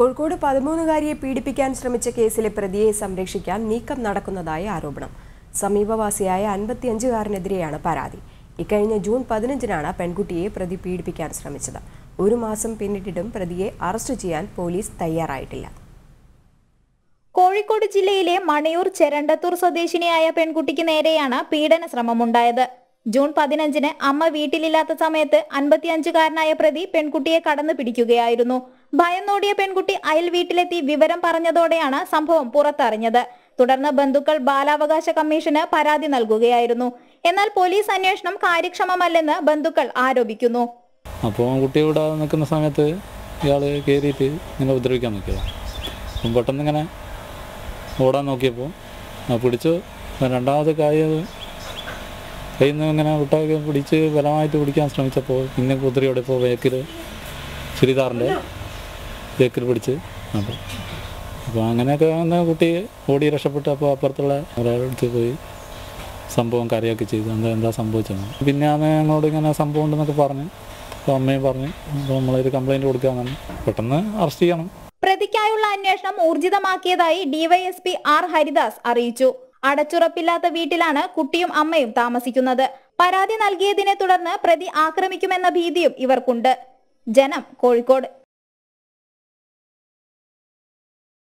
കോഴിക്കോട് പതിമൂന്നുകാരിയെ പീഡിപ്പിക്കാൻ ശ്രമിച്ച കേസിലെ പ്രതിയെ സംരക്ഷിക്കാൻ നീക്കം നടക്കുന്നതായി ആരോപണം. സമീപവാസിയായ അൻപത്തിയഞ്ചുകാരനെതിരെയാണ് പരാതി. ഇക്കഴിഞ്ഞ ജൂൺ പതിനഞ്ചിനാണ് പെൺകുട്ടിയെ പ്രതി പീഡിപ്പിക്കാൻ ശ്രമിച്ചത്. ഒരു മാസം പിന്നിട്ടിട്ടും പ്രതിയെ അറസ്റ്റ് ചെയ്യാൻ പോലീസ് തയ്യാറായിട്ടില്ല. കോഴിക്കോട് ജില്ലയിലെ മണയൂർ ചെരണ്ടത്തൂർ സ്വദേശിനിയായ പെൺകുട്ടിക്ക് നേരെയാണ് പീഡന ശ്രമമുണ്ടായത്. ജൂൺ പതിനഞ്ചിന് അമ്മ വീട്ടിലില്ലാത്ത സമയത്ത് അൻപത്തിയഞ്ചുകാരനായ പ്രതി പെൺകുട്ടിയെ കടന്നു പിടിക്കുകയായിരുന്നു. ഭയന്നോടിയ പെൺകുട്ടി അയൽ വീട്ടിലെത്തി വിവരം പറഞ്ഞതോടെയാണ് സംഭവം പുറത്തറിഞ്ഞത്. തുടർന്ന് ബന്ധുക്കൾ ബാലാവകാശ കമ്മീഷന് പരാതി നൽകുകയായിരുന്നു. എന്നാൽ പോലീസ് അന്വേഷണം കാര്യക്ഷമമല്ലെന്ന് ബന്ധുക്കൾ ആരോപിക്കുന്നു. അപ്പോൾ കുട്ടി ഇവിടെ നിൽക്കുന്ന സമയത്ത് ഇയാൾ കയറിയിട്ട് ഇങ്ങനെ ഉപദ്രവിക്കാൻ നോക്കിയതാണ് അപ്പം പെട്ടെന്ന് ഇങ്ങനെ ഓടാൻ നോക്കിയപ്പോൾ പിടിച്ചു. രണ്ടാമത് കായ കയ്യിൽ നിന്ന് ഇങ്ങനെ വിട്ടൊക്കെ പിടിച്ച് ബലമായിട്ട് പിടിക്കാൻ ശ്രമിച്ചപ്പോൾ പിന്നെ കുതിരയോടെ ഇപ്പോൾ വേക്കിൽ ചുരിദാറിന്റെ ബേക്കിൽ പിടിച്ച്. അപ്പോൾ അപ്പോൾ അങ്ങനെയൊക്കെ വന്ന കുട്ടി ഓടി രക്ഷപ്പെട്ട്. അപ്പോൾ അപ്പുറത്തുള്ള ഒരാളുടെ അടുത്ത് പോയി സംഭവം കരയൊക്കെ ചെയ്തു. എന്താ എന്താ സംഭവിച്ചത് പിന്നെ അമ്മ ഞങ്ങളോട് ഇങ്ങനെ സംഭവം ഉണ്ടെന്നൊക്കെ പറഞ്ഞു അപ്പോൾ അമ്മയും പറഞ്ഞു അപ്പോൾ നമ്മളൊരു കംപ്ലൈന്റ് കൊടുക്കാമെന്നാണ് പെട്ടെന്ന് അറസ്റ്റ് ചെയ്യണം. പ്രതിക്കായുള്ള അന്വേഷണം ഊർജിതമാക്കിയതായി ഡിവൈഎസ്പി ആർ ഹരിദാസ് അറിയിച്ചു. അടച്ചുറപ്പില്ലാത്ത വീട്ടിലാണ് കുട്ടിയും അമ്മയും താമസിക്കുന്നത്. പരാതി നൽകിയതിനെ തുടർന്ന് പ്രതി ആക്രമിക്കുമെന്ന ഭീതിയും ഇവർക്കുണ്ട്. ജനം കോഴിക്കോട്.